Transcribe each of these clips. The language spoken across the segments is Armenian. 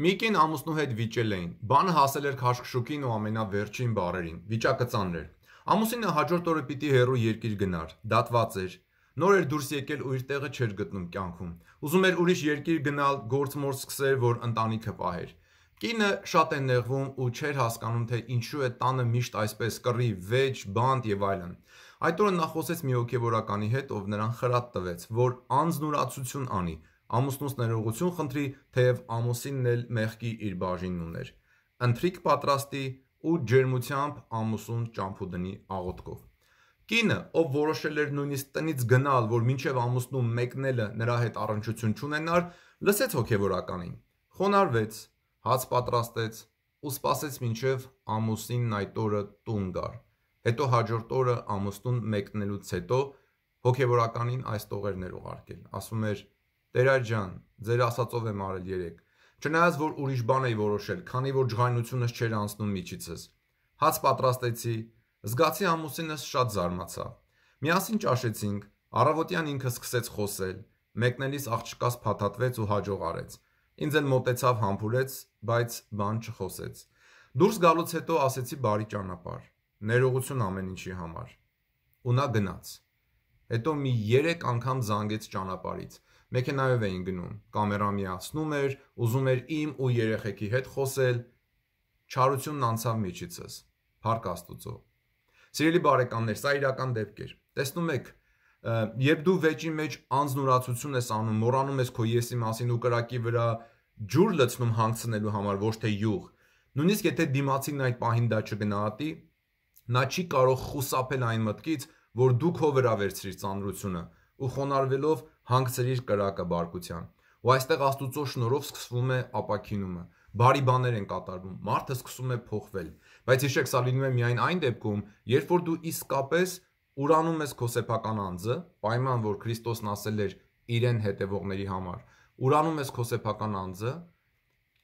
Մի կին ամուսնու հետ վիճել էին։ Բանը հասել էր քաշքշուկին ու ամենավերջին բառերին։ Վիճակը ծանր էր։ Ամուսինը հաջորդ օրը պիտի հերո երկիր գնար։ Դատված էր։ Նոր էր դուրս եկել ու իր տեղը չէր գտնում կյանքում։ Ուզում էր ուրիշ երկիր գնալ, գործ-մոր սկսեր, որ ընտանիքը պահեր։ Կինը շատ է նեղվում ու չէր հասկանում, թե ինչու է տանը միշտ այսպես կռի, վեճ, բանտ եւ այլն։ Այդ օրը նա խոսեց մի հոգեվորականի հետ, ով նրան խրատ տվեց, որ անznուրացություն անի, ամուսնուց ներողություն խնդրի, թեև ամուսինն էլ մեղքի իր բաժինն ուներ։ Ընթրիք պատրաստի ու ջերմությամբ ամուսուն ճամփու դնի աղոթքով։ Կինը, ով որոշել էր նույնիսկ տնից գնալ, որ մինչև ամուսնու մեկնելը նրա հետ առնչություն չունենար, լսեց հոգևորականին։ Խոնարհվեց, հաց պատրաստեց ու սպասեց մինչև ամուսինն այդ օրը տուն գար։ Հետո հաջորդ օրը ամուսնուն մեկնելուց հետո հոգևորականին այս տողերներ ուղարկել։ Ասում էր. Տերայր ջան, ձեր ասածով եմ արել երեք։ Չնայած որ ուրիշ բան էի որոշել, քանի որ ջղայնությունս չէր անցնում միջիցս։ Հաց պատրաստեցի, զգացի ամուսինս շատ զարմացավ։ Միասին ճաշեցինք, առավոտյան ինքը սկսեց խոսել, մեկնելիս աղջկաս փաթաթվեց ու հաջող արեց։ Ինձ էլ մոտեցավ համբուրեց, բայց բան չխոսեց։ Դուրս գալուց հետո ասեցի բարի ճանապարհ։ Ներողություն ամեն ինչի համար։ Ու նա գնաց։ Հետո մի 3 անգամ զանգեց ճանապարից մեքենայով էին գնում, կամերան միացնում էր, ուզում էր իմ ու երեխեքի հետ խոսել, չարությունն անցավ միջիցս։ Փառք Աստուծո։ Սիրելի բարեկամներ, սա իրական դեպք էր։ Տեսնում եք, երբ դու վեճի մեջ անznուրացություն ես անում, մոռանում ես քո եսի մասին ու կրակի վրա ջուր լցնում հանգցնելու համար, ոչ թե յուղ։ Նույնիսկ եթե դիմացին այդ պահին դա չգնահատի, նա չի կարող խուսափել այն մտքից, որ դու քո վրա վերցրիր ծանրությունը ու խոնարհվելով հանգցրիր կրակը բարկության։ Ու այստեղ Աստուծո շնորհով սկսվում է ապակինումը։ Բարի բաներ են կատարվում, մարդը սկսում է փոխվել։ Բայց հիշեք, սա լինում է միայն այն դեպքում, երբ որ դու իսկապես ուրանում ես քո սեփական անձը, պայման որ Քրիստոսն ասել էր իրեն հետևողների համար։ Ուրանում ես քո սեփական անձը,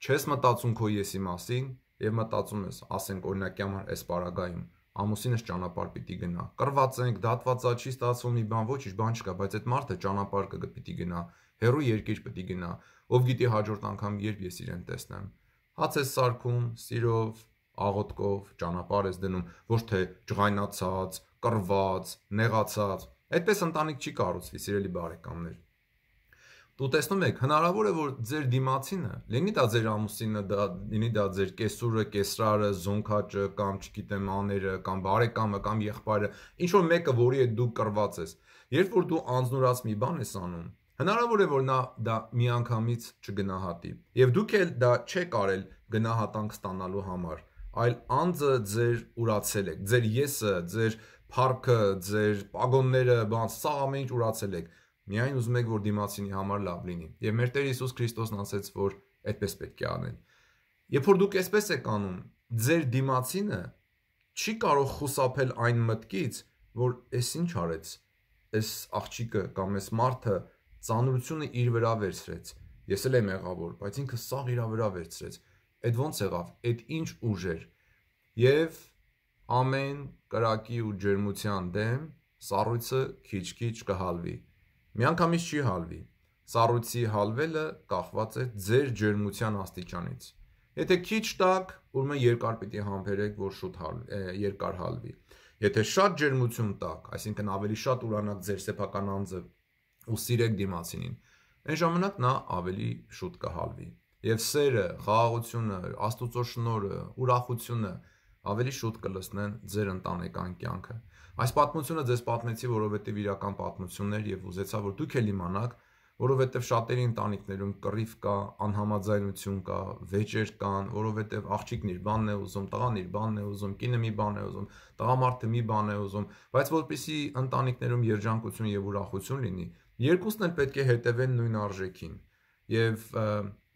չես մտածում քո եսի մասին եւ մտածում ես, ասենք օրինակի համար այս պարագայում ամուսինս ճանապարհ պիտի գնա։ Կրված ենք, դատվածա չի ստացվում մի բան, ոչինչ բան չկա, բայց այդ մարդը ճանապարհ կգ պիտի գնա, հերո երկիր պիտի գնա։ Ով գիտի հաջորդ անգամ երբ ես իրեն տեսնեմ։ Հաց ես սարքում, սիրով, աղոթքով ճանապարհ ես դնում, ոչ թե ջղայնացած, կռված, նեղացած։ Այդպես ընտանիք չի կառուցվի, սիրելի բարեկամներ։ Դու տեսնում եք, հնարավոր է որ ձեր դիմացինը, լինի դա ձեր ամուսինը, դա լինի դա ձեր կեսուրը, կեսրարը, զոնքաճը կամ չգիտեմ աները կամ բարեկամը կամ եղբայրը, ինչ որ մեկը, որի հետ դու կռված ես։ Երբ որ դու անznուրած մի բան ես անում, հնարավոր է որ նա դա միանգամից չգնահատի։ Եվ դուք էլ դա չեք արել գնահատանք ստանալու համար, այլ անձը ձեր ուրացել եք, ձեր եսը, ձեր փառքը, ձեր պագոնները, բան, սա ամեն ինչ ուրացել եք Միայն ուզում եք, որ դիմացինի համար լավ լինի։ Եվ մեր Տեր Հիսուս Քրիստոսն ասաց, որ այդպես պետք է անել։ Երբ որ դուք այսպես եք անում, ձեր դիմացինը չի կարող խուսափել այն մտքից, որ էս ինչ արեց, էս աղջիկը կամ էս մարդը ծանրությունը իր վրա վերցրեց։ Ես էլ եմ եղավոր, բայց ինքը սաղ իր վրա վերցրեց։ Այդ ոնց եղավ։ Այդ ինչ ուժ էր։ Եվ ամեն կրակի ու ջերմության դեմ սառույցը քիչ-քիչ կհալվի Միանգամից չի հալվի։ Սառույցի հալվելը կախված է ձեր ջերմության աստիճանից։ Եթե քիչ տաք, ուրեմն երկար պիտի համբերեք, որ շուտ հալ, երկար հալվի։ Եթե շատ ջերմություն տաք, այսինքն ավելի շատ ուրանաք ձեր սեփական անձը ու սիրեք դիմացինին, այն ժամանակ նա ավելի շուտ կհալվի։ Եվ սերը, խաղաղությունը, Աստուծո շնորհը, ուրախությունը ավելի շուտ կլսնեն ձեր ընտանեկան կյանքը։ Այս պատմությունը ձեզ պատմեցի, որովհետև իրական պատմությունն էր եւ ուզեցա, որ դուք էլ իմանաք, որովհետև շատերի ընտանիքներում կռիվ կա, անհամաձայնություն կա, վեճեր կան, որովհետև աղջիկն իր բանն է ուզում, տղան իր բանն է ուզում, կինը մի բան է ուզում, տղամարդը մի բան է ուզում, բայց որpիսի ընտանիքներում երջանկություն եւ ուրախություն լինի, երկուսն էլ պետք է հետևեն նույն արժեքին։ Եվ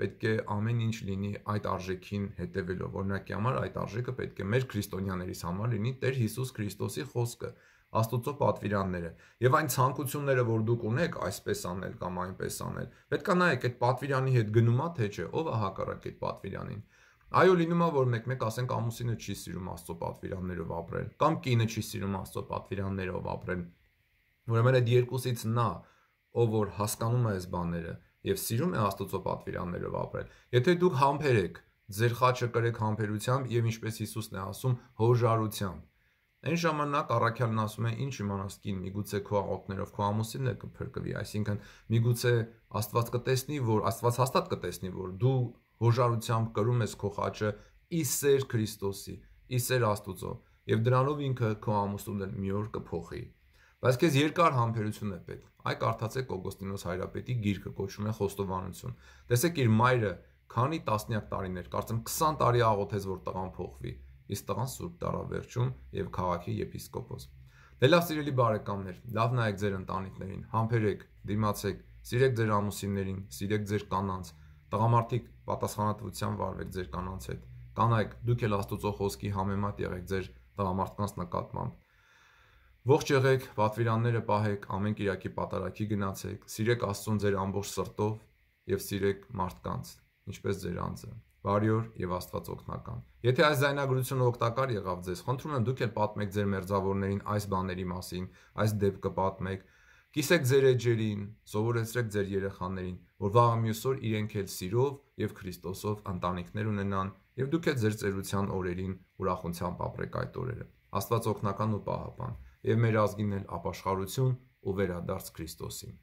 պետք է ամեն ինչ լինի այդ արժեքին հետևելով։ Օրինակի համար այդ արժեքը պետք է մեր քրիստոնյաներիս համար լինի Տեր Հիսուս Քրիստոսի խոսքը, Աստուծո պատվիրանները։ Եվ այն ցանկությունները, որ դուք ունեք, այսպես անել կամ այնպես անել, պետք է նայեք այդ պատվիրանի հետ գնումա թե չէ, ով է հակառակ այդ պատվիրանին։ Այո, լինում է, որ մեկ-մեկ ասենք ամուսինը չի սիրում Աստծո պատվիրաններով ապրել, կամ կինը չի սիրում Աստծո պատվիրաններով ապրել։ Ուրեմն այդ երկուսից նա, ով որ հասկանում է այս բաները, եւ սիրում է Աստծո պատվիրաններով ապրել։ Եթե դուք համբերեք, ձեր խաչը կրեք համբերությամբ եւ ինչպես Հիսուսն է ասում, հոժարությամբ։ Այն ժամանակ առաքյալն ասում է. «Ինչ իմանաս կին, միգուցե քո աղոթներով քո ամուսինն է կփրկվի»։ Այսինքն միգուցե Աստված կտեսնի, որ Աստված հաստատ կտեսնի, որ դու հոժարությամբ կրում ես քո խաչը ի սեր Քրիստոսի, ի սեր Աստուծո, եւ դրանով ինքը քո ամուսնուն մի օր կփոխի։ Բայց քեզ երկար համբերություն է պետք։ Այ կարդացեք Օգոստինոս հայրապետի գիրքը կոչվում է Խոստովանություն։ Տեսեք իր մայրը քանի տասնյակ տարիներ, կարծեմ 20 տարի աղոթեց, որ տղան փոխվի, իսկ տղան սուրբ տարավ վերջում եւ քաղաքի եպիսկոպոս։ Դե լավ սիրելի բարեկամներ, լավ նայեք ձեր ընտանիքներին, համբերեք, դիմացեք, սիրեք ձեր ամուսիններին, սիրեք ձեր կանանց։ Տղամարդիկ պատասխանատվությամբ վարվեք ձեր կանանց հետ։ Կանայք, դուք էլ Աստծո խոսքի համեմատ եղեք ձեր տղամարդկանց նկատմամբ։ Ողջ եղեք, պատվիրանները պահեք, ամեն Կիրակի պատարակի գնացեք, սիրեք Աստծուն ձեր ամբողջ սրտով եւ սիրեք մարդկանց, ինչպես ձեր անձը։ Բարի օր եւ Աստված օգնական։ Եթե այս զայնագրությունը օգտակար եղավ ձեզ, խնդրում եմ դուք էլ պատմեք ձեր մերձավորներին այս բաների մասին, այս դեպքը պատմեք։ Կիսեք ձեր էջերին, սովորեցրեք ձեր երեխաներին, որ վաղը մյուս օր իրենք էլ սիրով եւ Քրիստոսով ընտանիքներ ունենան եւ դուք էլ ձեր ծերության օրերին ուրախությամբ ապրեք այդ օրերը։ Աստված օգնական ու պահապան եւ մեր ազգին էլ ապաշխարություն ու վերադարձ Քրիստոսին։